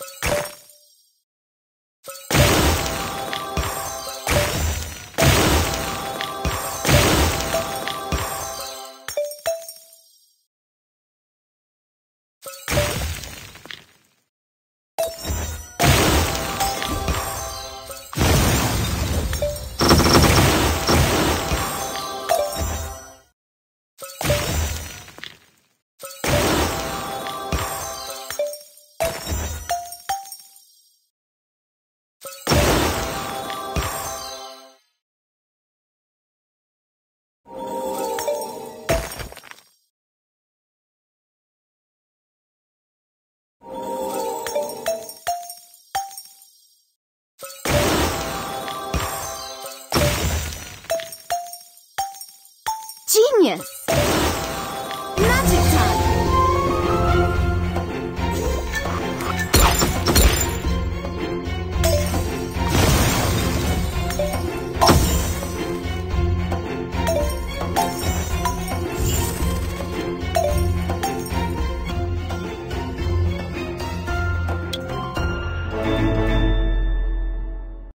you Genius!